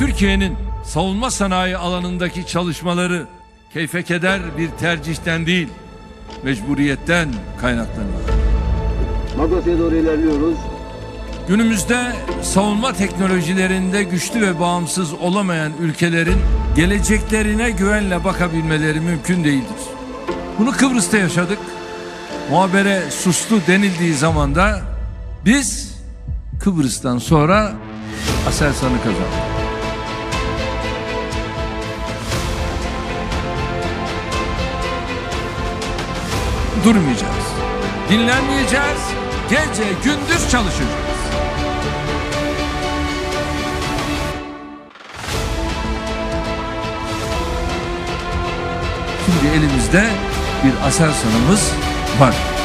Türkiye'nin savunma sanayi alanındaki çalışmaları keyfe keder bir tercihten değil, mecburiyetten kaynaklanıyor. Madosya'ya doğru ilerliyoruz. Günümüzde savunma teknolojilerinde güçlü ve bağımsız olamayan ülkelerin geleceklerine güvenle bakabilmeleri mümkün değildir. Bunu Kıbrıs'ta yaşadık. Muhabere sustu denildiği zaman da biz Kıbrıs'tan sonra Aselsan'ı kazandık. Durmayacağız. Dinlenmeyeceğiz. Gece gündüz çalışacağız. Şimdi elimizde bir Aselsan'ımız var.